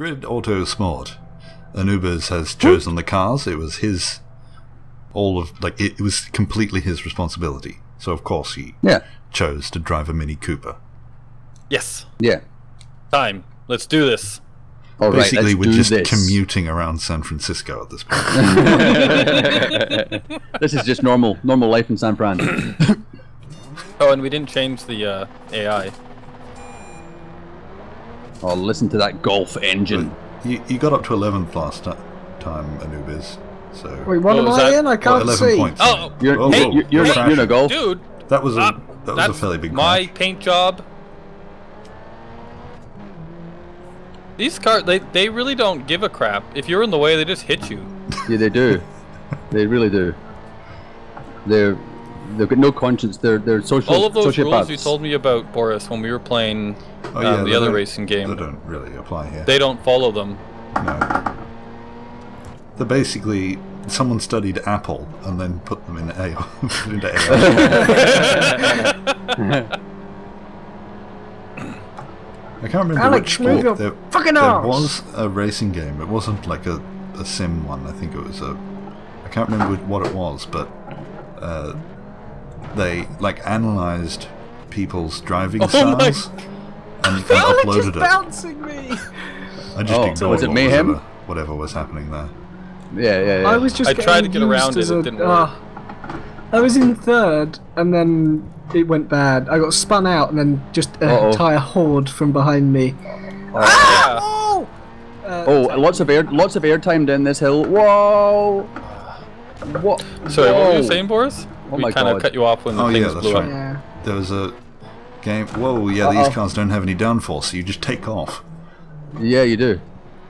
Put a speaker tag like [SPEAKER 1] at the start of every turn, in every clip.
[SPEAKER 1] Grid Autosport. Anubis has chosen the cars. It was his, all of like it, it was completely his responsibility. So of course he
[SPEAKER 2] Yeah.
[SPEAKER 1] chose to drive a Mini Cooper.
[SPEAKER 3] Yes.
[SPEAKER 2] Yeah.
[SPEAKER 3] Time. Let's do this.
[SPEAKER 2] All right,
[SPEAKER 1] Basically,
[SPEAKER 2] let's
[SPEAKER 1] we're
[SPEAKER 2] do
[SPEAKER 1] just
[SPEAKER 2] this.
[SPEAKER 1] commuting around San Francisco at this point.
[SPEAKER 2] this is just normal, normal life in San Fran.
[SPEAKER 3] Oh, and we didn't change the uh, AI.
[SPEAKER 2] Oh, listen to that Golf engine.
[SPEAKER 1] you, you got up to 11th last ti- time, Anubis. So
[SPEAKER 4] Wait, what
[SPEAKER 3] Oh,
[SPEAKER 4] am I
[SPEAKER 3] that-
[SPEAKER 4] in? I can't
[SPEAKER 1] 11
[SPEAKER 4] see.
[SPEAKER 1] points.
[SPEAKER 3] Oh,
[SPEAKER 2] You're,
[SPEAKER 1] Whoa,
[SPEAKER 2] hey,
[SPEAKER 1] whoa,
[SPEAKER 2] you're, you're, you're not
[SPEAKER 1] crashing.
[SPEAKER 2] Golf.
[SPEAKER 3] dude.
[SPEAKER 1] That was a
[SPEAKER 3] uh,
[SPEAKER 1] that was
[SPEAKER 3] that's
[SPEAKER 1] a fairly big
[SPEAKER 3] my
[SPEAKER 1] crash.
[SPEAKER 3] paint job. These cars, they, they really don't give a crap. If you're in the way, they just hit you.
[SPEAKER 2] Yeah, they do. they really do. They're they've got no conscience. They're they're social.
[SPEAKER 3] All of those rules you told me about, Boris, when we were playing
[SPEAKER 1] Oh,
[SPEAKER 3] um, the other racing game, They
[SPEAKER 1] don't really apply here.
[SPEAKER 3] they don't follow them.
[SPEAKER 1] No. They're basically someone studied Apple and then put them in AI. into AI. I can't remember
[SPEAKER 4] Alex,
[SPEAKER 1] which
[SPEAKER 4] move
[SPEAKER 1] sport.
[SPEAKER 4] your
[SPEAKER 1] There,
[SPEAKER 4] fucking
[SPEAKER 1] there
[SPEAKER 4] arms.
[SPEAKER 1] was a racing game. It wasn't like a, a sim one. I think it was a. I can't remember what it was, but uh, they like analyzed people's driving
[SPEAKER 3] Oh
[SPEAKER 1] styles and, and
[SPEAKER 4] Alex is
[SPEAKER 1] uploaded it.
[SPEAKER 4] bouncing me.
[SPEAKER 1] I just
[SPEAKER 2] Oh,
[SPEAKER 1] ignored
[SPEAKER 2] was it
[SPEAKER 1] what
[SPEAKER 2] mayhem?
[SPEAKER 1] whatever, whatever was happening there.
[SPEAKER 2] yeah, yeah, yeah.
[SPEAKER 4] I was just.
[SPEAKER 3] I tried to get around it,
[SPEAKER 4] as
[SPEAKER 3] it didn't work.
[SPEAKER 4] ah. I was in third, and then it went bad. I got spun out, and then just an
[SPEAKER 2] Uh-oh.
[SPEAKER 4] entire horde from behind me.
[SPEAKER 3] Yeah.
[SPEAKER 4] Oh! Uh,
[SPEAKER 2] Oh, lots of air, lots of airtime down this hill. Whoa! What?
[SPEAKER 3] Sorry, what were you
[SPEAKER 2] Whoa.
[SPEAKER 3] saying, Boris?
[SPEAKER 2] Oh
[SPEAKER 3] we
[SPEAKER 2] my
[SPEAKER 3] kind of cut you off when the
[SPEAKER 1] Oh,
[SPEAKER 3] things
[SPEAKER 1] yeah, that's
[SPEAKER 3] blew
[SPEAKER 1] right.
[SPEAKER 3] up.
[SPEAKER 4] yeah.
[SPEAKER 1] There was a game. Whoa, yeah, these
[SPEAKER 2] Uh-oh.
[SPEAKER 1] cars don't have any downforce, so you just take off.
[SPEAKER 2] Yeah, you do.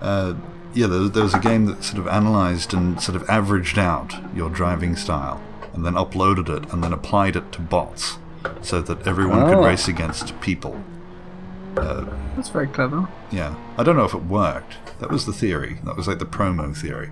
[SPEAKER 1] Uh, yeah, there, there was a game that sort of analyzed and sort of averaged out your driving style, and then uploaded it, and then applied it to bots, so that everyone could
[SPEAKER 2] Oh.
[SPEAKER 1] race against people.
[SPEAKER 4] That's very clever.
[SPEAKER 1] Yeah, I don't know if it worked. That was the theory. That was like the promo theory.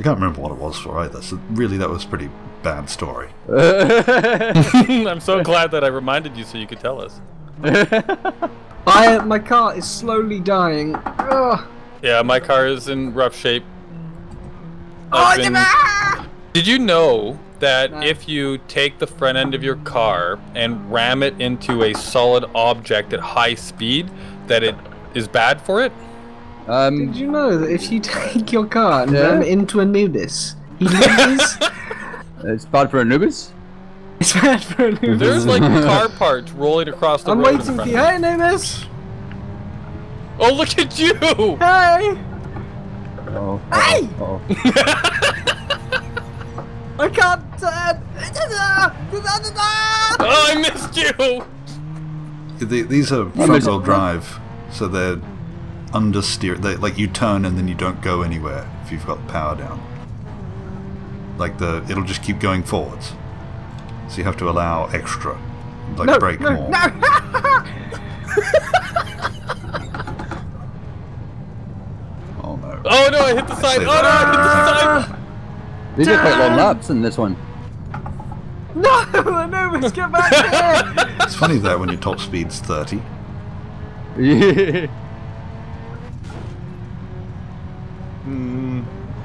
[SPEAKER 1] I can't remember what it was for either. So really, that was a pretty bad story.
[SPEAKER 3] I'm so glad that I reminded you so you could tell us.
[SPEAKER 4] I my car is slowly dying. Ugh.
[SPEAKER 3] Yeah, my car is in rough shape.
[SPEAKER 4] Oh,
[SPEAKER 3] been-! Did you know that
[SPEAKER 4] No.
[SPEAKER 3] if you take the front end of your car and ram it into a solid object at high speed, that it is bad for it?
[SPEAKER 4] Did
[SPEAKER 2] um,
[SPEAKER 4] you know that if you take your car and
[SPEAKER 2] Yeah.
[SPEAKER 4] ram into a nudist, he loses?
[SPEAKER 2] it's bad for Anubis.
[SPEAKER 4] it's bad for a nudist.
[SPEAKER 3] There's like car parts rolling across the road.
[SPEAKER 4] I'm
[SPEAKER 3] road in
[SPEAKER 4] waiting for
[SPEAKER 3] front
[SPEAKER 4] you. Hey, nudist!
[SPEAKER 3] me. Oh, look at you!
[SPEAKER 4] Hey!
[SPEAKER 2] Oh.
[SPEAKER 4] Hey!
[SPEAKER 2] Oh.
[SPEAKER 4] I can't turn!
[SPEAKER 3] Oh, I missed you!
[SPEAKER 1] The, these are
[SPEAKER 2] there's-
[SPEAKER 1] front wheel drive, so they're understeer. They like you turn and then you don't go anywhere if you've got the power down. Like the, it'll just keep going forwards. So you have to allow extra, like
[SPEAKER 4] No,
[SPEAKER 1] brake
[SPEAKER 4] no,
[SPEAKER 1] more.
[SPEAKER 4] no!
[SPEAKER 1] Oh no!
[SPEAKER 3] Oh no, I hit the side! Oh no, I hit the side!
[SPEAKER 2] These are quite long laps in this one.
[SPEAKER 4] no! Anubis, get back here!
[SPEAKER 1] It's funny though when your top speed's thirty.
[SPEAKER 2] Yeah.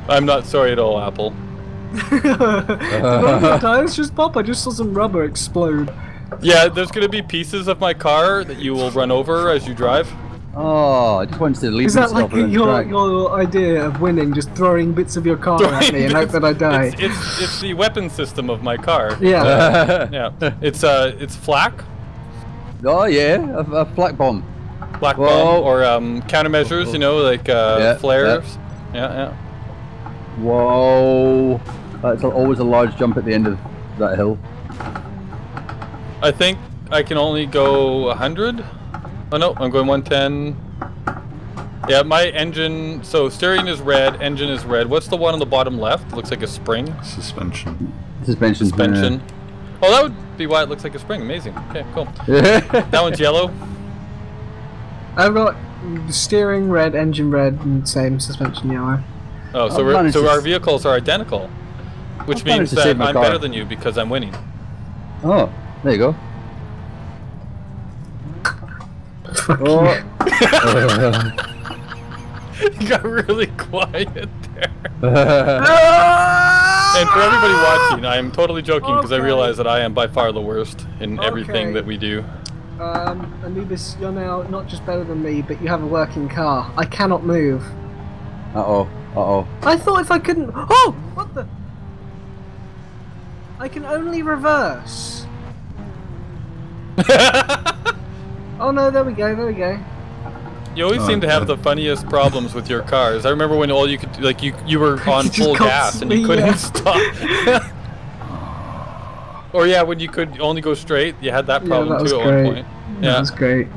[SPEAKER 3] I'm not sorry at all, Apple.
[SPEAKER 4] the tires just pop. I just saw some rubber explode.
[SPEAKER 3] Yeah, there's gonna be pieces of my car that you will run over as you drive.
[SPEAKER 2] Oh, I just wants to leave
[SPEAKER 4] Is that like
[SPEAKER 2] on
[SPEAKER 4] your your idea of winning? Just throwing bits of your car at me and hope that I die.
[SPEAKER 3] It's, it's it's the weapon system of my car.
[SPEAKER 4] Yeah.
[SPEAKER 3] Yeah, it's uh, it's flak,
[SPEAKER 2] oh yeah, a, a flak bomb.
[SPEAKER 3] black
[SPEAKER 2] Whoa.
[SPEAKER 3] bomb, or um, countermeasures. You know, like uh,
[SPEAKER 2] Yeah,
[SPEAKER 3] flares. Yeah, yeah.
[SPEAKER 2] Whoa, that's always a large jump at the end of that hill.
[SPEAKER 3] I think I can only go 100. Oh no, I'm going 110. Yeah, my engine. So steering is red, engine is red. What's the one on the bottom left? looks like a spring.
[SPEAKER 1] Suspension.
[SPEAKER 2] Suspension.
[SPEAKER 3] Suspension. Oh, that would be why it looks like a spring. Amazing. Okay, cool. That one's yellow.
[SPEAKER 4] I've got steering red, engine red, and same suspension yellow.
[SPEAKER 3] Oh, so we're, so our vehicles are identical, which
[SPEAKER 2] I've
[SPEAKER 3] means that I'm
[SPEAKER 2] car.
[SPEAKER 3] better than you because I'm winning.
[SPEAKER 2] oh, there you go.
[SPEAKER 4] Fuck
[SPEAKER 2] Oh.
[SPEAKER 4] you.
[SPEAKER 3] you got really quiet there.
[SPEAKER 4] Ah!
[SPEAKER 3] And for everybody watching, I am totally joking because I realize that I am by far the worst in everything that we do.
[SPEAKER 4] Um, Anubis, you're now not just better than me, but you have a working car. I cannot move.
[SPEAKER 2] Uh oh. Uh oh.
[SPEAKER 4] I thought if I couldn't. Oh! What the? I can only reverse. Oh no, there we go, there we go.
[SPEAKER 3] You always
[SPEAKER 1] Oh,
[SPEAKER 3] seem to have
[SPEAKER 1] okay.
[SPEAKER 3] the funniest problems with your cars. I remember when all you could like you you were on
[SPEAKER 4] You
[SPEAKER 3] full gas and you couldn't
[SPEAKER 4] yeah.
[SPEAKER 3] stop. or yeah, when you could only go straight, you had that
[SPEAKER 4] Yeah,
[SPEAKER 3] problem
[SPEAKER 4] that
[SPEAKER 3] too at
[SPEAKER 4] great.
[SPEAKER 3] one point.
[SPEAKER 4] That
[SPEAKER 3] Yeah.
[SPEAKER 4] was great.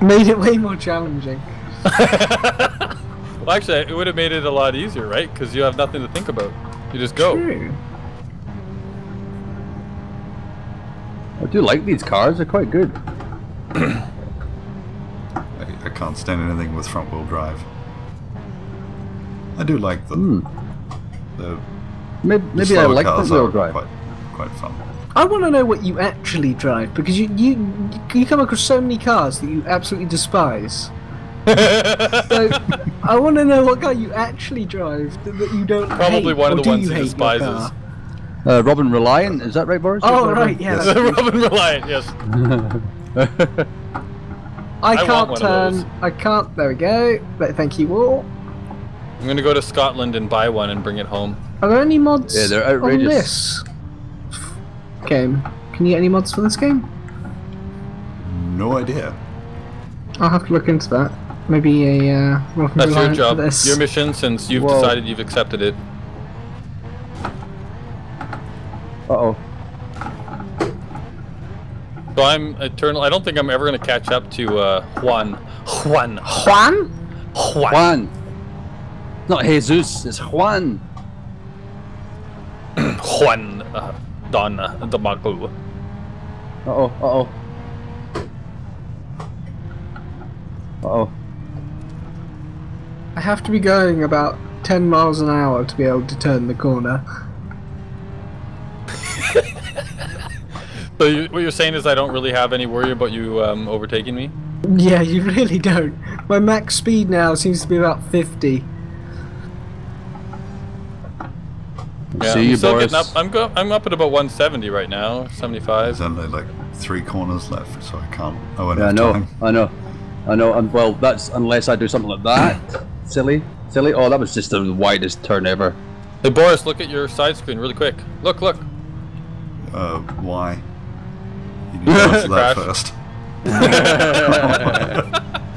[SPEAKER 4] Made it way more challenging.
[SPEAKER 3] well, actually, it would have made it a lot easier, right? Because you have nothing to think about. You just go.
[SPEAKER 4] True.
[SPEAKER 2] I do like these cars. They're quite good.
[SPEAKER 1] I, I can't stand anything with front wheel drive. I do like them.
[SPEAKER 2] Hmm.
[SPEAKER 1] The,
[SPEAKER 2] Maybe,
[SPEAKER 1] the
[SPEAKER 2] maybe I like
[SPEAKER 1] cars
[SPEAKER 2] front wheel drive.
[SPEAKER 1] Quite, quite fun.
[SPEAKER 4] I want to know what you actually drive because you you you come across so many cars that you absolutely despise. So I want to know what car you actually drive that, that you don't
[SPEAKER 3] Probably
[SPEAKER 4] hate,
[SPEAKER 3] one of
[SPEAKER 4] or
[SPEAKER 3] the
[SPEAKER 4] do
[SPEAKER 3] ones
[SPEAKER 4] you
[SPEAKER 3] he
[SPEAKER 4] hate your
[SPEAKER 3] despises.
[SPEAKER 4] car?
[SPEAKER 2] Uh, Robin Reliant, is that right, Boris?
[SPEAKER 4] Oh
[SPEAKER 2] Is
[SPEAKER 4] right, yeah.
[SPEAKER 1] Yes.
[SPEAKER 3] Robin Reliant, yes.
[SPEAKER 4] I
[SPEAKER 3] want
[SPEAKER 4] can't turn. I can't. There we go. But thank you all.
[SPEAKER 3] I'm gonna go to Scotland and buy one and bring it home.
[SPEAKER 4] Are there any mods
[SPEAKER 2] Yeah, they're outrageous.
[SPEAKER 4] on
[SPEAKER 2] outrageous.
[SPEAKER 4] this game? Can you get any mods for this game?
[SPEAKER 1] No idea.
[SPEAKER 4] I'll have to look into that. Maybe a uh, Robin
[SPEAKER 3] That's your
[SPEAKER 4] Reliant for
[SPEAKER 3] job,
[SPEAKER 4] this.
[SPEAKER 3] your mission. Since you've
[SPEAKER 2] Whoa.
[SPEAKER 3] decided you've accepted it.
[SPEAKER 2] Uh oh.
[SPEAKER 3] So I'm eternal. I don't think I'm ever gonna catch up to uh, Juan. Juan.
[SPEAKER 4] Juan?
[SPEAKER 3] Juan.
[SPEAKER 2] Juan. Not Jesus, it's Juan.
[SPEAKER 3] Juan. Uh, Don Damago.
[SPEAKER 2] Uh oh. Uh oh. Uh oh.
[SPEAKER 4] I have to be going about 10 miles an hour to be able to turn the corner.
[SPEAKER 3] So you, what you're saying is I don't really have any worry about you um, overtaking me.
[SPEAKER 4] Yeah, you really don't. My max speed now seems to be about 50.
[SPEAKER 3] Yeah,
[SPEAKER 2] See
[SPEAKER 3] I'm
[SPEAKER 2] you,
[SPEAKER 3] still
[SPEAKER 2] Boris.
[SPEAKER 3] up. I'm go. I'm up at about 170 right now. 75.
[SPEAKER 1] There's only like three corners left, so I can't. I won't
[SPEAKER 2] Yeah, I know.
[SPEAKER 1] time.
[SPEAKER 2] I know. I know. And well, that's unless I do something like that. Silly. Silly. Oh, that was just the widest turn ever.
[SPEAKER 3] Hey Boris, look at your side screen really quick. Look, look.
[SPEAKER 1] Uh, why? You need to answer that
[SPEAKER 3] Crash.
[SPEAKER 1] first.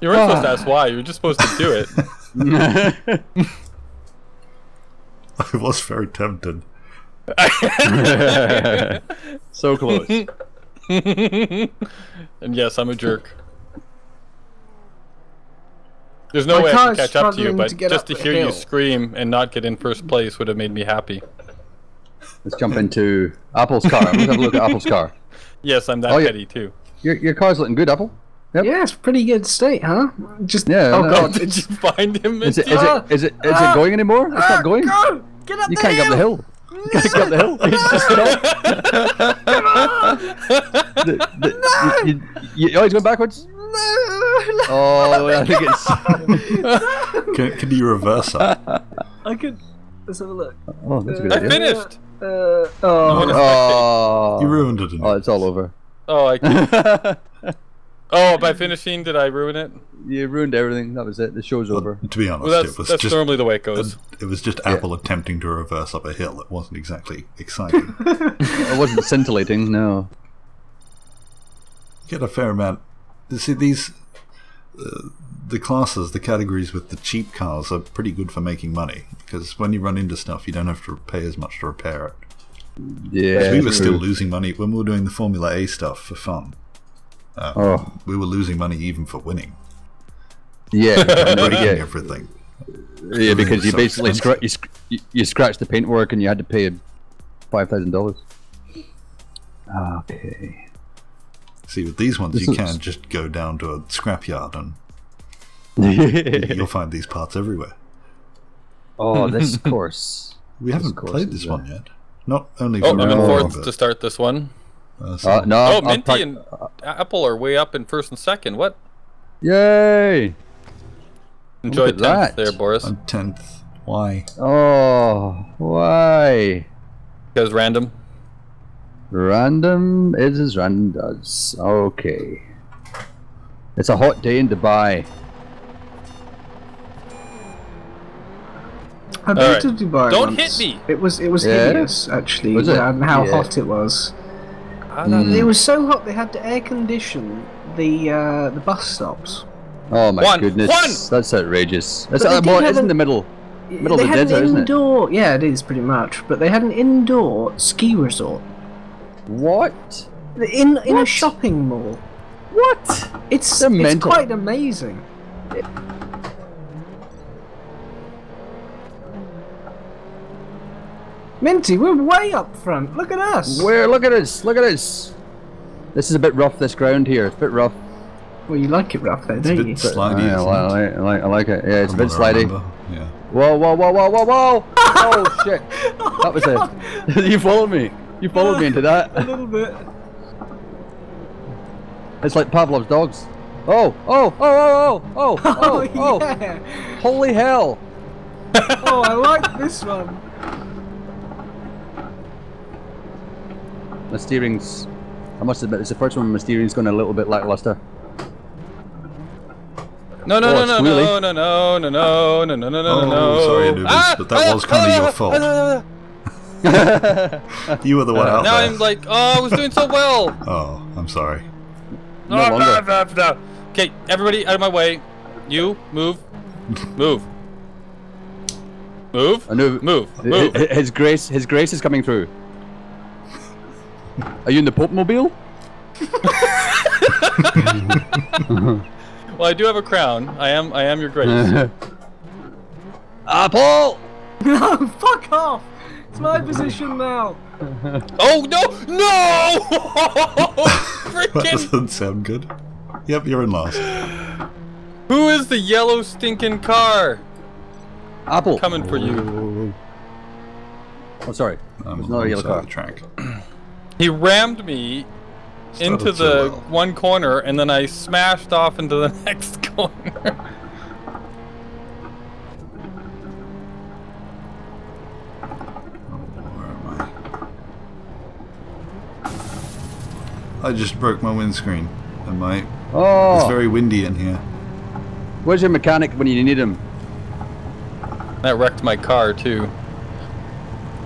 [SPEAKER 3] You weren't supposed to ask why. You were just supposed to do it.
[SPEAKER 1] I was very tempted.
[SPEAKER 2] so close.
[SPEAKER 3] and yes, I'm a jerk. There's no
[SPEAKER 4] My
[SPEAKER 3] way I can catch up to you, but
[SPEAKER 4] to
[SPEAKER 3] just to
[SPEAKER 4] the
[SPEAKER 3] hear you scream and not get in first place would have made me happy.
[SPEAKER 2] Let's jump into Apple's car. Let's have a look at Apple's car.
[SPEAKER 3] Yes, I'm that
[SPEAKER 2] Oh, yeah.
[SPEAKER 3] petty too.
[SPEAKER 2] Your, your car's looking good, Apple. Yep.
[SPEAKER 4] Yeah, it's pretty good state, huh? Just
[SPEAKER 2] Yeah,
[SPEAKER 4] Oh
[SPEAKER 2] no.
[SPEAKER 4] god,
[SPEAKER 3] Did you find him?
[SPEAKER 2] Is it,
[SPEAKER 3] Minty?
[SPEAKER 2] is it, is it, is it ah! going anymore? It's not ah, going?
[SPEAKER 4] Go! Get up
[SPEAKER 2] You
[SPEAKER 4] the
[SPEAKER 2] can't get up the
[SPEAKER 4] hill!
[SPEAKER 2] Hill. You can't get up the hill. You just stop. The- the- you, you, you, oh, he's going backwards?
[SPEAKER 4] No!
[SPEAKER 2] Oh, I think it's.
[SPEAKER 1] Can, can you reverse that?
[SPEAKER 4] I could. Let's have a look.
[SPEAKER 2] Oh, that's a good
[SPEAKER 3] I
[SPEAKER 2] idea.
[SPEAKER 3] finished.
[SPEAKER 4] Uh, oh,
[SPEAKER 2] Oh,
[SPEAKER 1] You ruined it. didn't
[SPEAKER 2] oh,
[SPEAKER 1] you?
[SPEAKER 2] it's all over.
[SPEAKER 3] Oh, I. Can... oh, by finishing, did I ruin it?
[SPEAKER 2] you ruined everything. That was it. The show's over.
[SPEAKER 1] To be honest,
[SPEAKER 3] Well, that's
[SPEAKER 1] it was
[SPEAKER 3] that's
[SPEAKER 1] just
[SPEAKER 3] normally the way it goes.
[SPEAKER 1] it was just Apple attempting to reverse up a hill. It wasn't exactly exciting.
[SPEAKER 2] It wasn't scintillating, no.
[SPEAKER 1] Get a fair amount. You see these. Uh, the classes, the categories with the cheap cars are pretty good for making money because when you run into stuff, you don't have to pay as much to repair it.
[SPEAKER 2] Yeah.
[SPEAKER 1] we were still losing money when we were doing the Formula A stuff for fun. Uh,
[SPEAKER 2] Oh.
[SPEAKER 1] We were losing money even for winning,
[SPEAKER 2] Yeah.
[SPEAKER 1] breaking
[SPEAKER 2] yeah.
[SPEAKER 1] everything.
[SPEAKER 2] Yeah, because you
[SPEAKER 1] so
[SPEAKER 2] basically scra-
[SPEAKER 1] expensive.
[SPEAKER 2] you, sc- you, you scratched the paintwork and you had to pay five thousand dollars. Okay.
[SPEAKER 1] See, with these ones,
[SPEAKER 2] This
[SPEAKER 1] you
[SPEAKER 2] is-
[SPEAKER 1] can just go down to a scrapyard and you'll find these parts everywhere.
[SPEAKER 2] Oh, this course.
[SPEAKER 1] We haven't
[SPEAKER 2] course
[SPEAKER 1] played this one yet. Not only
[SPEAKER 3] Oh,
[SPEAKER 1] for
[SPEAKER 3] I'm in fourth to start this one.
[SPEAKER 1] Uh, so-
[SPEAKER 2] Uh, no,
[SPEAKER 3] Oh,
[SPEAKER 2] I'll
[SPEAKER 3] Minty
[SPEAKER 2] pack-
[SPEAKER 3] and Apple are way up in first and second. What?
[SPEAKER 2] Yay!
[SPEAKER 3] Enjoy 10th
[SPEAKER 2] that.
[SPEAKER 3] there, Boris.
[SPEAKER 1] I'm tenth. Why?
[SPEAKER 2] Oh, why?
[SPEAKER 3] Because random.
[SPEAKER 2] Random is as random does. Okay. It's a hot day in Dubai.
[SPEAKER 4] I've been
[SPEAKER 3] Alright.
[SPEAKER 4] to Dubai.
[SPEAKER 3] Don't
[SPEAKER 4] once.
[SPEAKER 3] hit me!
[SPEAKER 4] It was it was
[SPEAKER 2] Yeah?
[SPEAKER 4] hideous actually.
[SPEAKER 2] Was it?
[SPEAKER 4] And how
[SPEAKER 2] Yeah.
[SPEAKER 4] hot it was.
[SPEAKER 2] Mm.
[SPEAKER 4] It was so hot they had to air condition the uh, the bus stops.
[SPEAKER 2] Oh my
[SPEAKER 3] One,
[SPEAKER 2] goodness.
[SPEAKER 3] one!
[SPEAKER 2] That's outrageous. That's
[SPEAKER 4] But they
[SPEAKER 2] uh,
[SPEAKER 4] did
[SPEAKER 2] well,
[SPEAKER 4] have
[SPEAKER 2] it's in the middle. Middle
[SPEAKER 4] they
[SPEAKER 2] of the
[SPEAKER 4] had
[SPEAKER 2] desert,
[SPEAKER 4] an
[SPEAKER 2] isn't it?
[SPEAKER 4] indoor. Yeah, it is pretty much. But they had an indoor ski resort
[SPEAKER 2] What?
[SPEAKER 4] in in a shopping mall.
[SPEAKER 2] What?
[SPEAKER 4] It's it's quite amazing. Minty, we're way up front. Look at us.
[SPEAKER 2] Where? Look at us. Look at us. This is a bit rough. This ground here. It's a bit rough.
[SPEAKER 4] Well, you like it rough there,
[SPEAKER 1] It's a
[SPEAKER 4] don't
[SPEAKER 1] bit
[SPEAKER 4] you?
[SPEAKER 1] slidey,
[SPEAKER 2] yeah,
[SPEAKER 1] isn't
[SPEAKER 2] I, like, I, like, I like it. Yeah, it's a bit
[SPEAKER 1] what I
[SPEAKER 2] slidey.
[SPEAKER 1] Yeah.
[SPEAKER 2] Whoa, whoa, whoa, whoa, whoa, whoa! Oh shit! That was it. you followed me. You followed me into that.
[SPEAKER 4] A little bit.
[SPEAKER 2] It's like Pavlov's dogs. Oh, oh, oh, oh, oh, oh, oh, oh, oh!
[SPEAKER 4] yeah.
[SPEAKER 2] Holy hell!
[SPEAKER 4] Oh, I like this one.
[SPEAKER 2] My steering's. I must admit, it's the first one. My steering's going to a little bit lackluster.
[SPEAKER 3] No, no,
[SPEAKER 2] Oh,
[SPEAKER 3] no,
[SPEAKER 2] it's
[SPEAKER 3] no,
[SPEAKER 2] wheelie.
[SPEAKER 3] no, no, no, no, no, no, no, no, no,
[SPEAKER 1] Oh,
[SPEAKER 3] no.
[SPEAKER 1] sorry, Anubis,
[SPEAKER 3] Ah!
[SPEAKER 1] but that was kinda
[SPEAKER 3] Ah!
[SPEAKER 1] your
[SPEAKER 3] Ah!
[SPEAKER 1] fault.
[SPEAKER 3] Ah! ah,
[SPEAKER 1] You were the one
[SPEAKER 3] ah.
[SPEAKER 1] out
[SPEAKER 3] Now
[SPEAKER 1] there.
[SPEAKER 3] I'm like, oh, I was doing so well.
[SPEAKER 1] Oh, I'm sorry.
[SPEAKER 2] No
[SPEAKER 3] Ah,
[SPEAKER 2] longer.
[SPEAKER 3] blah, blah, blah. Okay, everybody out of my way. You move, move, move,
[SPEAKER 2] I knew.
[SPEAKER 3] move, move.
[SPEAKER 2] H- His grace, his grace is coming through. Are you in the Pope mobile?
[SPEAKER 3] Well, I do have a crown. I am, I am your grace.
[SPEAKER 2] Apple.
[SPEAKER 4] Ah, no, fuck off. It's my position now.
[SPEAKER 3] oh no, no!
[SPEAKER 1] That doesn't sound good. Yep, you're in last.
[SPEAKER 3] Who is the yellow stinking car
[SPEAKER 2] Apple.
[SPEAKER 3] coming for you?
[SPEAKER 2] Oh, oh sorry.
[SPEAKER 1] Um, I'm
[SPEAKER 2] There's another yellow
[SPEAKER 1] alongside
[SPEAKER 2] car.
[SPEAKER 1] the track.
[SPEAKER 3] He rammed me
[SPEAKER 1] Started
[SPEAKER 3] into the
[SPEAKER 1] well.
[SPEAKER 3] one corner, and then I smashed off into the next corner.
[SPEAKER 1] Where am I? I just broke my windscreen, and my
[SPEAKER 2] Oh,
[SPEAKER 1] it's very windy in here.
[SPEAKER 2] where's your mechanic when you need him?
[SPEAKER 3] that wrecked my car too.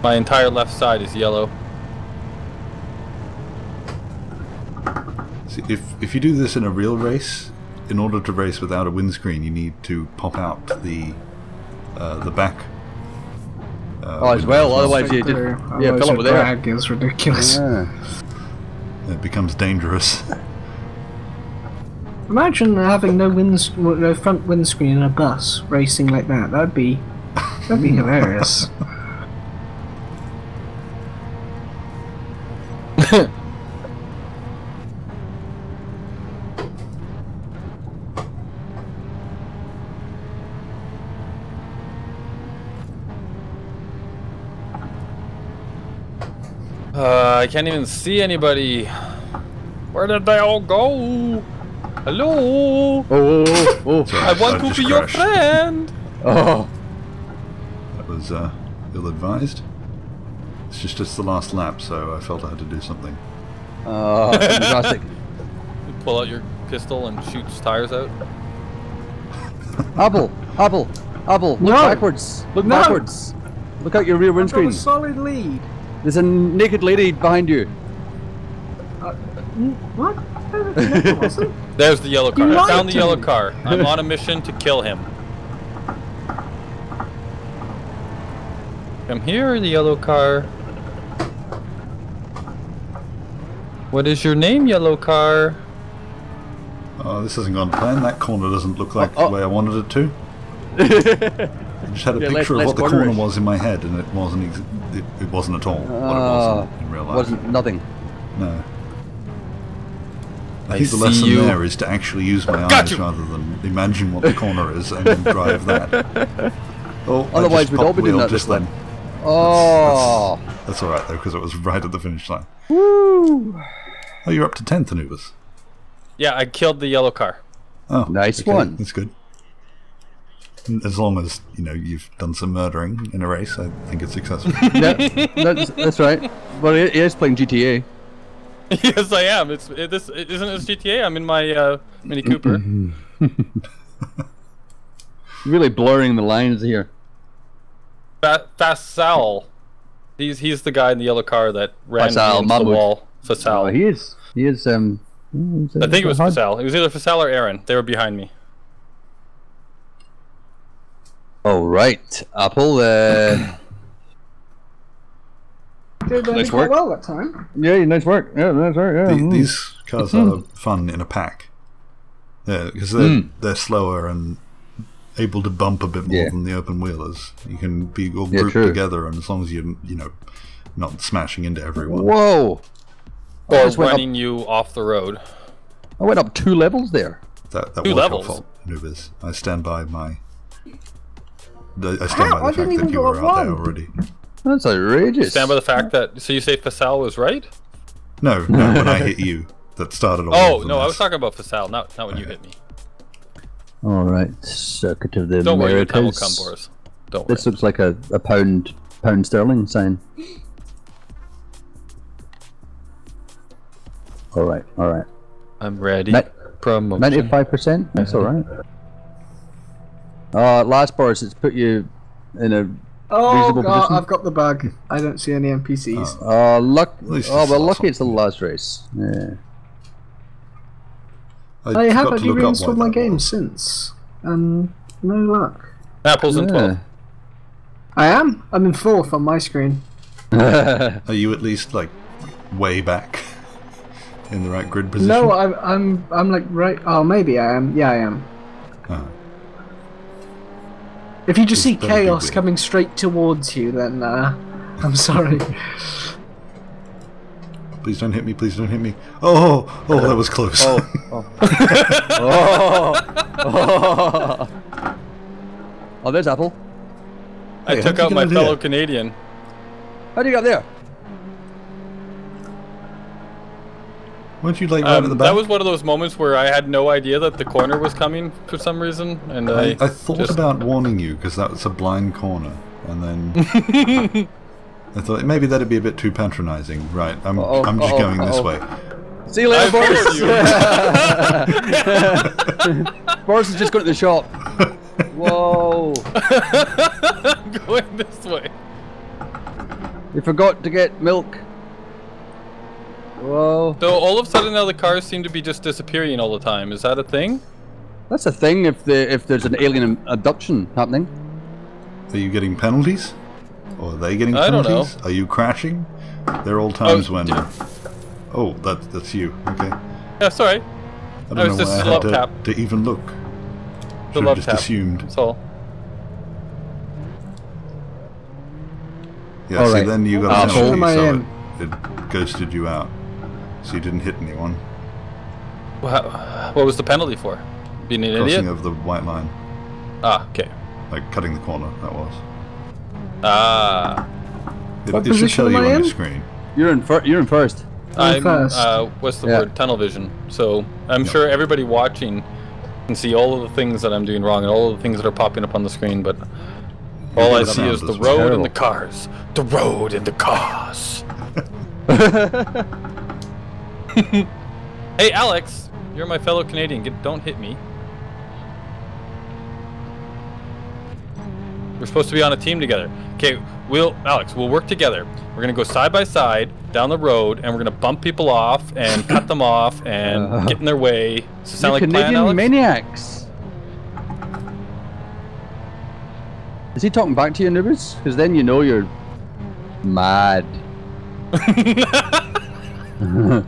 [SPEAKER 3] My entire left side is yellow.
[SPEAKER 1] See, if if you do this in a real race, in order to race without a windscreen, you need to pop out the uh, the back. Uh,
[SPEAKER 2] Oh, as well. Otherwise, you did.
[SPEAKER 4] through.
[SPEAKER 2] Yeah,
[SPEAKER 4] Otherwise
[SPEAKER 2] fill up with air.
[SPEAKER 4] is ridiculous.
[SPEAKER 2] Yeah.
[SPEAKER 1] it becomes dangerous.
[SPEAKER 4] Imagine having no winds, no front windscreen in a bus racing like that. That'd be, that'd be hilarious.
[SPEAKER 3] Uh, I can't even see anybody. Where did they all go? Hello?
[SPEAKER 2] Oh, oh, oh,
[SPEAKER 3] I want
[SPEAKER 1] I
[SPEAKER 3] to
[SPEAKER 1] just
[SPEAKER 3] be your friend.
[SPEAKER 2] oh.
[SPEAKER 1] That was uh, ill-advised. It's just it's the last lap, so I felt I had to do something.
[SPEAKER 2] Oh, fantastic.
[SPEAKER 3] You pull out your pistol and shoots tires out.
[SPEAKER 2] Apple, Apple, Apple, look
[SPEAKER 4] No.
[SPEAKER 2] backwards. Look
[SPEAKER 4] No.
[SPEAKER 2] backwards. Look out your rear
[SPEAKER 4] I've got
[SPEAKER 2] windscreen.
[SPEAKER 4] a solid lead.
[SPEAKER 2] There's a naked lady behind you.
[SPEAKER 4] Mm, What? No, there wasn't.
[SPEAKER 3] There's the yellow car.
[SPEAKER 4] You
[SPEAKER 3] I found the
[SPEAKER 4] to
[SPEAKER 3] yellow
[SPEAKER 4] me.
[SPEAKER 3] car. I'm on a mission to kill him. Come here, the yellow car. What is your name, yellow car?
[SPEAKER 1] Oh, this hasn't gone to plan. That corner doesn't look like
[SPEAKER 2] oh.
[SPEAKER 1] the way I wanted it to. I just had a
[SPEAKER 2] Yeah, less-
[SPEAKER 1] picture of what the corner
[SPEAKER 2] cornerish.
[SPEAKER 1] was in my head, and it wasn't. Ex- it, it wasn't at all what it
[SPEAKER 2] Ah,
[SPEAKER 1] was in, in real life.
[SPEAKER 2] wasn't nothing.
[SPEAKER 1] No. I,
[SPEAKER 3] I
[SPEAKER 1] think the lesson
[SPEAKER 3] you.
[SPEAKER 1] there is to actually use my
[SPEAKER 3] Got
[SPEAKER 1] eyes
[SPEAKER 3] you.
[SPEAKER 1] rather than imagine what the corner is and then drive that. Oh,
[SPEAKER 2] Otherwise, we'd all
[SPEAKER 1] popped
[SPEAKER 2] be doing
[SPEAKER 1] wheel
[SPEAKER 2] that
[SPEAKER 1] just then.
[SPEAKER 2] Oh.
[SPEAKER 1] That's all right though, because it was right at the finish line.
[SPEAKER 2] Woo.
[SPEAKER 1] Oh, you're up to tenth, Anubis.
[SPEAKER 3] Yeah, I killed the yellow car.
[SPEAKER 1] Oh,
[SPEAKER 2] Nice one.
[SPEAKER 1] That's good. As long as you know you've done some murdering in a race, I think it's successful.
[SPEAKER 2] yeah, that's, that's right. Well, he, he is playing GTA.
[SPEAKER 3] yes, I am. It's it, this it, isn't this GTA. I'm in my uh, Mini Cooper.
[SPEAKER 2] Really blurring the lines here.
[SPEAKER 3] Fa- Fasal. He's he's the guy in the yellow car that ran
[SPEAKER 2] Fasal
[SPEAKER 3] into the wall. Fasal.
[SPEAKER 2] Oh, he is. He is. Um.
[SPEAKER 3] I think it was Fasal. It was either Fasal or Aaron. They were behind me.
[SPEAKER 2] Oh right, Apple. Uh,
[SPEAKER 4] Did
[SPEAKER 2] Nice
[SPEAKER 4] quite
[SPEAKER 2] work.
[SPEAKER 4] well that time.
[SPEAKER 2] yeah, nice work. Yeah, nice work. Yeah.
[SPEAKER 1] The- these cars are fun in a pack. Yeah, because they're
[SPEAKER 2] Mm.
[SPEAKER 1] they're slower and able to bump a bit more
[SPEAKER 2] Yeah.
[SPEAKER 1] than the open wheelers. You can be all grouped
[SPEAKER 2] true.
[SPEAKER 1] together, and as long as you you know not smashing into everyone.
[SPEAKER 2] Whoa! I
[SPEAKER 3] Or
[SPEAKER 2] just went up-
[SPEAKER 3] running you off the road.
[SPEAKER 2] I went up two levels there.
[SPEAKER 1] That that
[SPEAKER 3] Two
[SPEAKER 1] was
[SPEAKER 3] levels.
[SPEAKER 1] your fault, Nubis. I stand by my. The- I stand
[SPEAKER 4] How?
[SPEAKER 1] by the
[SPEAKER 4] didn't
[SPEAKER 1] fact
[SPEAKER 4] even
[SPEAKER 1] that you
[SPEAKER 4] go
[SPEAKER 1] were
[SPEAKER 4] up
[SPEAKER 1] out there already.
[SPEAKER 2] That's outrageous.
[SPEAKER 3] Stand by the fact that. So you say Fasal was right?
[SPEAKER 1] No, no, when I hit you, that started all
[SPEAKER 3] Oh
[SPEAKER 1] of the
[SPEAKER 3] no, I was talking about Fasal, not not when you hit me.
[SPEAKER 2] All right, circuit of the
[SPEAKER 3] Don't worry, your
[SPEAKER 2] Americas.
[SPEAKER 3] time will come, Boris. Don't worry.
[SPEAKER 2] This looks like a, a pound pound sterling sign. All right, all right.
[SPEAKER 3] I'm ready. Promotion.
[SPEAKER 2] Ninety-five percent. That's all right. Uh, last Boris, it's put you in a
[SPEAKER 4] Oh
[SPEAKER 2] Reasonable
[SPEAKER 4] god,
[SPEAKER 2] position?
[SPEAKER 4] I've got the bug. I don't see any NPCs.
[SPEAKER 2] uh luck. Oh
[SPEAKER 1] it's
[SPEAKER 2] well,
[SPEAKER 1] not
[SPEAKER 2] lucky it's the last race. Yeah.
[SPEAKER 1] I
[SPEAKER 4] I have
[SPEAKER 1] forgot to
[SPEAKER 4] actually reinstalled my game
[SPEAKER 1] was.
[SPEAKER 4] since, and no luck.
[SPEAKER 3] Apples and 12.
[SPEAKER 4] I am. I'm in fourth on my screen.
[SPEAKER 1] Are you at least like way back in the right grid position?
[SPEAKER 4] No, I'm I'm I'm like right. Oh, maybe I am. Yeah, I am.
[SPEAKER 1] Oh.
[SPEAKER 4] If you just see chaos coming straight towards you, then uh, I'm sorry.
[SPEAKER 1] Please don't hit me, please don't hit me. Oh, oh, that was close.
[SPEAKER 2] oh. Oh. oh. Oh, oh, there's Apple.
[SPEAKER 3] I
[SPEAKER 1] Hey,
[SPEAKER 3] took out my fellow
[SPEAKER 1] here?
[SPEAKER 3] Canadian.
[SPEAKER 2] How do you get there?
[SPEAKER 1] Weren't you like right at the
[SPEAKER 3] Um,
[SPEAKER 1] back?
[SPEAKER 3] that was one of those moments where I had no idea that the corner was coming for some reason, and I,
[SPEAKER 1] I, I thought
[SPEAKER 3] just-
[SPEAKER 1] about warning you because that was a blind corner, and then I thought maybe that'd be a bit too patronising. Right, I'm
[SPEAKER 2] Uh-oh,
[SPEAKER 1] I'm just
[SPEAKER 2] uh-oh,
[SPEAKER 1] going this
[SPEAKER 2] uh-oh.
[SPEAKER 1] way.
[SPEAKER 2] See you later, Boris. Boris is just going to the shop. Whoa!
[SPEAKER 3] I'm going this way.
[SPEAKER 2] You forgot to get milk. Whoa!
[SPEAKER 3] So all of a sudden now the cars seem to be just disappearing all the time. Is that a thing?
[SPEAKER 2] That's a thing if the if there's an alien abduction happening.
[SPEAKER 1] Are you getting penalties? Or are they getting
[SPEAKER 3] I don't know.
[SPEAKER 1] penalties? Are you crashing? There are all oh, times
[SPEAKER 3] Oh,
[SPEAKER 1] when.
[SPEAKER 3] yeah.
[SPEAKER 1] Uh, oh, that that's you. Okay. I
[SPEAKER 3] Yeah, sorry.
[SPEAKER 1] I don't
[SPEAKER 3] I was
[SPEAKER 1] know
[SPEAKER 3] just
[SPEAKER 1] why I
[SPEAKER 3] love
[SPEAKER 1] had to,
[SPEAKER 3] tap.
[SPEAKER 1] to even look.
[SPEAKER 3] The
[SPEAKER 1] Should have
[SPEAKER 3] love
[SPEAKER 1] just
[SPEAKER 3] tap.
[SPEAKER 1] assumed.
[SPEAKER 3] That's all.
[SPEAKER 1] Yeah,
[SPEAKER 2] All
[SPEAKER 1] see,
[SPEAKER 2] right.
[SPEAKER 1] then you got a
[SPEAKER 2] Asshole.
[SPEAKER 1] penalty, so
[SPEAKER 4] um,
[SPEAKER 1] it, it ghosted you out. So you didn't hit anyone.
[SPEAKER 3] Wha- What was the penalty for? Being an
[SPEAKER 1] Crossing
[SPEAKER 3] idiot?
[SPEAKER 1] of the white line.
[SPEAKER 3] Ah, okay.
[SPEAKER 1] Like cutting the corner, that was.
[SPEAKER 3] Ah,
[SPEAKER 1] It,
[SPEAKER 4] What
[SPEAKER 1] it should
[SPEAKER 4] position
[SPEAKER 1] tell you
[SPEAKER 4] am
[SPEAKER 1] on
[SPEAKER 4] I
[SPEAKER 1] your screen.
[SPEAKER 2] You're in fir- You're in first.
[SPEAKER 3] I'm.
[SPEAKER 4] first.
[SPEAKER 3] Uh, what's the
[SPEAKER 2] Yeah.
[SPEAKER 3] word? Tunnel vision. So I'm
[SPEAKER 1] Yeah.
[SPEAKER 3] sure everybody watching can see all of the things that I'm doing wrong and all of the things that are popping up on the screen, but all I see is the road
[SPEAKER 2] well.
[SPEAKER 3] and the cars. The road and the cars. Hey, Alex, you're my fellow Canadian. Get, don't hit me. We're supposed to be on a team together. Okay, we'll Alex, we'll work together. We're gonna go side by side down the road, and we're gonna bump people off and cut them off and
[SPEAKER 2] Uh,
[SPEAKER 3] get in their way. Does it sound like a plan,
[SPEAKER 2] Canadian
[SPEAKER 3] Alex?
[SPEAKER 2] maniacs. Is he talking back to you, Anubis? Because then you know you're mad.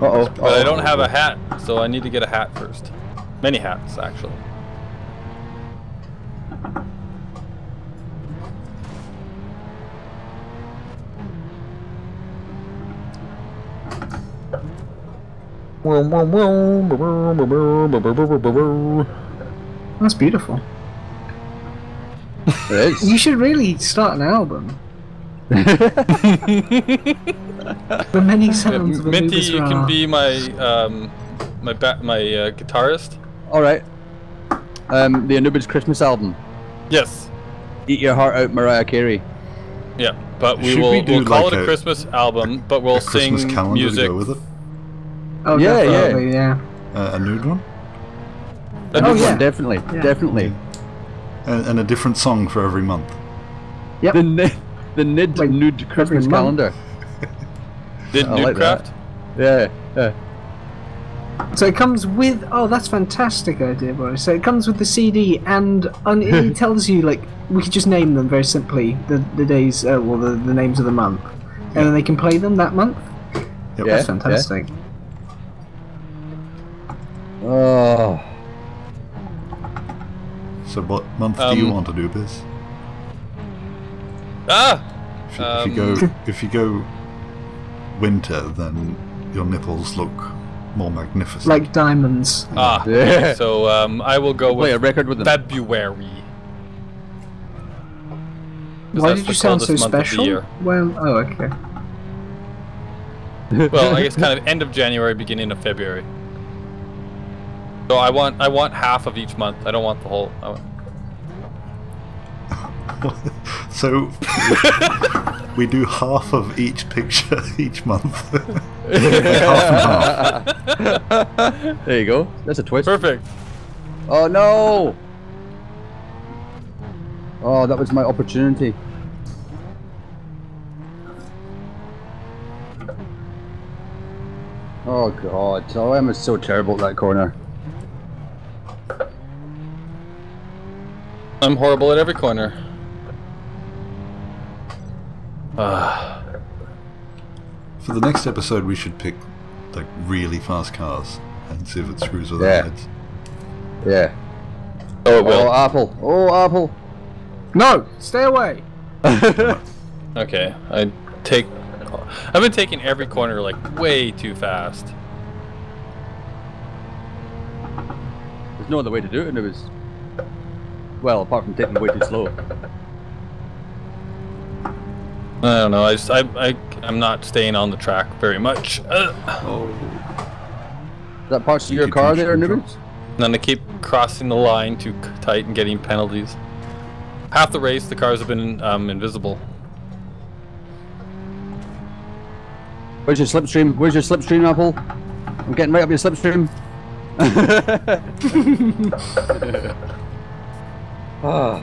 [SPEAKER 2] Uh-oh.
[SPEAKER 3] But I don't have a hat, so I need to get a hat first. Many hats, actually.
[SPEAKER 4] That's beautiful.
[SPEAKER 2] It is.
[SPEAKER 4] You should really start an album. the many sounds of
[SPEAKER 3] Minty,
[SPEAKER 4] Anubis
[SPEAKER 3] you
[SPEAKER 4] Ra.
[SPEAKER 3] can be my um, my ba- my uh, guitarist.
[SPEAKER 2] All right. Um, the Anubis Christmas album.
[SPEAKER 3] Yes.
[SPEAKER 2] Eat your heart out, Mariah Carey.
[SPEAKER 3] Yeah, but we
[SPEAKER 1] Should
[SPEAKER 3] will
[SPEAKER 1] we
[SPEAKER 3] we'll call
[SPEAKER 1] like
[SPEAKER 3] it a,
[SPEAKER 1] a-
[SPEAKER 3] Christmas album, but we'll
[SPEAKER 1] a
[SPEAKER 3] sing
[SPEAKER 1] calendar
[SPEAKER 3] music.
[SPEAKER 1] to go with it.
[SPEAKER 4] Oh,
[SPEAKER 2] Yeah, yeah.
[SPEAKER 4] definitely, yeah.
[SPEAKER 1] Uh, a nude one,
[SPEAKER 2] A
[SPEAKER 4] Oh,
[SPEAKER 2] new
[SPEAKER 4] yeah.
[SPEAKER 2] one, definitely,
[SPEAKER 4] Yeah.
[SPEAKER 2] definitely.
[SPEAKER 1] and, and a different song for every month.
[SPEAKER 4] Yep.
[SPEAKER 2] The Nidd, the
[SPEAKER 4] Like,
[SPEAKER 2] Nude Christmas calendar.
[SPEAKER 3] Did
[SPEAKER 2] I like that. Yeah, yeah.
[SPEAKER 4] So it comes with. Oh, that's fantastic idea, Boris. So it comes with the CD, and un- it tells you like we could just name them very simply the the days, uh, well, the, the names of the month, and then they can play them that month.
[SPEAKER 1] Yep.
[SPEAKER 2] Yeah.
[SPEAKER 4] That's fantastic.
[SPEAKER 2] Oh,
[SPEAKER 1] So what month do you
[SPEAKER 3] Um,
[SPEAKER 1] want to do, Biz?
[SPEAKER 3] Ah,
[SPEAKER 1] If you, if you
[SPEAKER 3] um,
[SPEAKER 1] go if you go winter, then your nipples look more magnificent.
[SPEAKER 4] Like diamonds.
[SPEAKER 3] ah.
[SPEAKER 2] Yeah.
[SPEAKER 3] So um, I will go
[SPEAKER 2] play a
[SPEAKER 3] with
[SPEAKER 2] record with them.
[SPEAKER 3] February. 'Cause
[SPEAKER 4] Why did you sound so
[SPEAKER 3] coldest month of the
[SPEAKER 4] special?
[SPEAKER 3] year.
[SPEAKER 4] Well, oh, okay.
[SPEAKER 3] Well, I guess kind of end of January, beginning of February. So I want I want half of each month. I don't want the whole. I want...
[SPEAKER 1] so we do half of each picture each month. Like half and half.
[SPEAKER 2] there you go. That's a twist.
[SPEAKER 3] Perfect.
[SPEAKER 2] Oh no! Oh, that was my opportunity. Oh god, oh, I'm so terrible at that corner.
[SPEAKER 3] I'm horrible at every corner. Ah.
[SPEAKER 1] For the next episode, we should pick like really fast cars and see if it screws with
[SPEAKER 2] Yeah.
[SPEAKER 1] our heads.
[SPEAKER 2] Yeah.
[SPEAKER 3] oh, it will.
[SPEAKER 2] Oh, apple. Oh, apple.
[SPEAKER 4] No, stay away.
[SPEAKER 3] Okay, I take. I've been taking every corner like way too fast.
[SPEAKER 2] There's no other way to do it, and it was. Well, apart from taking way too slow.
[SPEAKER 3] I don't know. I just I I I'm not staying on the track very much. Ugh.
[SPEAKER 1] Oh,
[SPEAKER 2] Is that parts of your car
[SPEAKER 1] pushing
[SPEAKER 2] there,
[SPEAKER 1] control.
[SPEAKER 2] Nibbles?
[SPEAKER 3] And then I keep crossing the line too tight and getting penalties. Half the race, the cars have been um, invisible.
[SPEAKER 2] Where's your slipstream? Where's your slipstream, Apple? I'm getting right up your slipstream. Ah.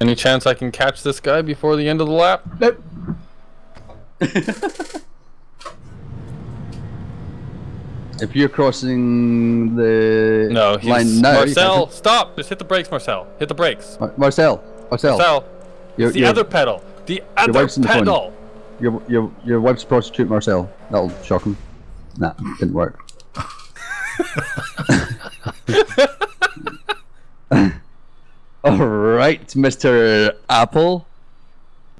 [SPEAKER 3] Any chance I can catch this guy before the end of the lap?
[SPEAKER 4] Nope.
[SPEAKER 2] If you're crossing the
[SPEAKER 3] No, he's
[SPEAKER 2] line now,
[SPEAKER 3] Marcel, stop! Just hit the brakes, Marcel. Hit the brakes.
[SPEAKER 2] Mar- Marcel, Marcel,
[SPEAKER 3] Marcel,
[SPEAKER 2] your,
[SPEAKER 3] it's the
[SPEAKER 2] your,
[SPEAKER 3] other pedal. The other
[SPEAKER 2] wife's in the phone.
[SPEAKER 3] pedal.
[SPEAKER 2] your, your, your wife's prostitute, Marcel. That'll shock him. Nah, didn't work. All right, Mr. Apple.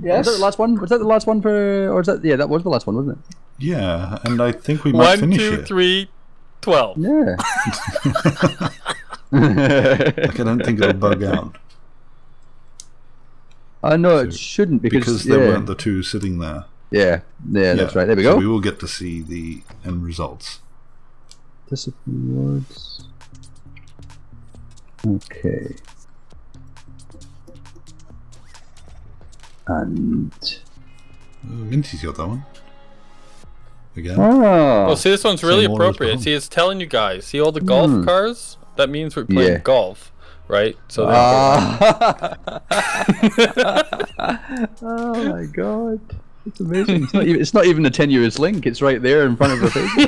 [SPEAKER 4] Yes.
[SPEAKER 2] Was that the last one? Was that the last one for, or is that? Yeah, that was the last one, wasn't it?
[SPEAKER 1] yeah, and I think we might
[SPEAKER 3] One,
[SPEAKER 1] finish
[SPEAKER 3] two,
[SPEAKER 1] it.
[SPEAKER 3] three, twelve.
[SPEAKER 2] Yeah.
[SPEAKER 1] Like, I don't think it'll bug out
[SPEAKER 2] I know it shouldn't because,
[SPEAKER 1] because
[SPEAKER 2] yeah,
[SPEAKER 1] there weren't the two sitting there.
[SPEAKER 2] yeah, yeah, that's right. There we
[SPEAKER 1] so
[SPEAKER 2] go.
[SPEAKER 1] we will get to see the end results.
[SPEAKER 2] Discipline words. Okay. And
[SPEAKER 1] Uh, Minty's got that one. Again.
[SPEAKER 2] oh,
[SPEAKER 3] Well, see, this one's really
[SPEAKER 1] Same order as
[SPEAKER 3] appropriate. See, it's telling you guys. See all the golf
[SPEAKER 2] Hmm.
[SPEAKER 3] cars? That means we're playing
[SPEAKER 2] Yeah.
[SPEAKER 3] golf, right? So they're-
[SPEAKER 2] Ah. oh my god, it's amazing. It's not, even, it's not even a tenuous link. It's right there in front of the face.